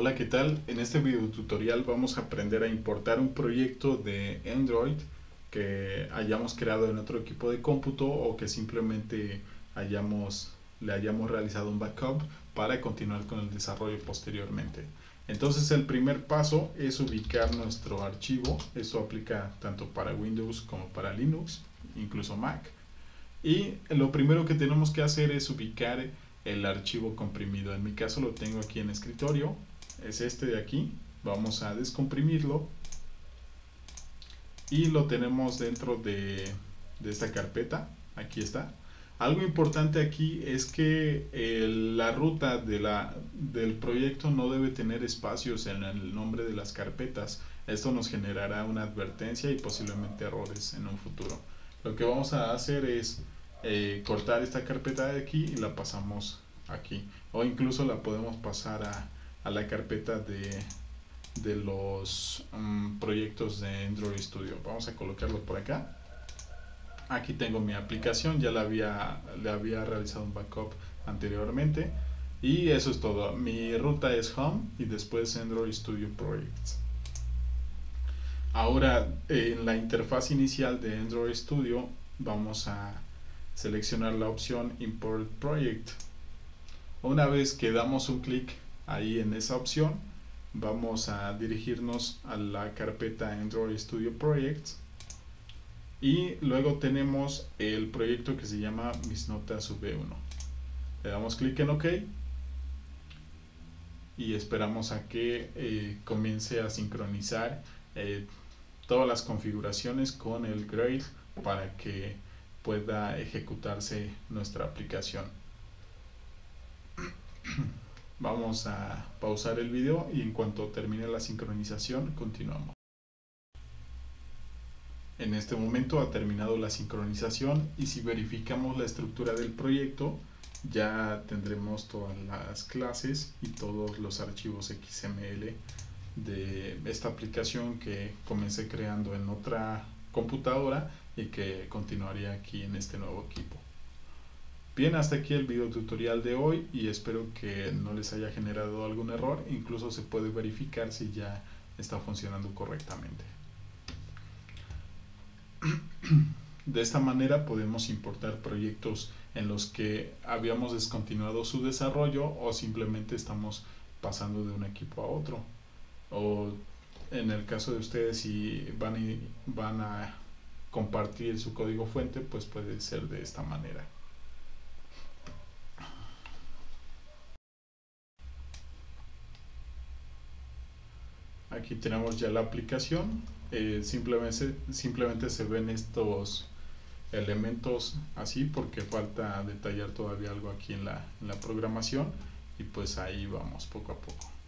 Hola, ¿qué tal? En este video tutorial vamos a aprender a importar un proyecto de Android que hayamos creado en otro equipo de cómputo o que simplemente hayamos, le hayamos realizado un backup para continuar con el desarrollo posteriormente. Entonces el primer paso es ubicar nuestro archivo, esto aplica tanto para Windows como para Linux, incluso Mac. Y lo primero que tenemos que hacer es ubicar el archivo comprimido. En mi caso lo tengo aquí en escritorio, es este de aquí. Vamos a descomprimirlo y lo tenemos dentro de, esta carpeta. Aquí está. Algo importante aquí es que la ruta de la, del proyecto no debe tener espacios en el nombre de las carpetas. Esto nos generará una advertencia y posiblemente errores en un futuro. Lo que vamos a hacer es eh, cortar esta carpeta de aquí y la pasamos aquí. O incluso la podemos pasar a, a la carpeta de, de los mm, proyectos de Android Studio. Vamos a colocarlo por acá. Aquí tengo mi aplicación, ya la había, le había realizado un backup anteriormente. Y eso es todo. Mi ruta es Home y después Android Studio Projects. Ahora en la interfaz inicial de Android Studio vamos a seleccionar la opción Import Project. Una vez que damos un clic ahí en esa opción vamos a dirigirnos a la carpeta Android Studio Projects y luego tenemos el proyecto que se llama mis notas V1 le damos clic en OK y esperamos a que eh, comience a sincronizar eh, todas las configuraciones con el Gradle para que pueda ejecutarse nuestra aplicación Vamos a pausar el video y en cuanto termine la sincronización continuamos. En este momento ha terminado la sincronización y si verificamos la estructura del proyecto ya tendremos todas las clases y todos los archivos XML de esta aplicación que comencé creando en otra computadora y que continuaría aquí en este nuevo equipo. Bien, hasta aquí el video tutorial de hoy y espero que no les haya generado algún error. Incluso se puede verificar si ya está funcionando correctamente. De esta manera podemos importar proyectos en los que habíamos descontinuado su desarrollo o simplemente estamos pasando de un equipo a otro. O en el caso de ustedes si van, van a compartir su código fuente, pues puede ser de esta manera. Aquí tenemos ya la aplicación. Eh, simplemente, simplemente se ven estos elementos así porque falta detallar todavía algo aquí en la, en la programación. Y pues ahí vamos poco a poco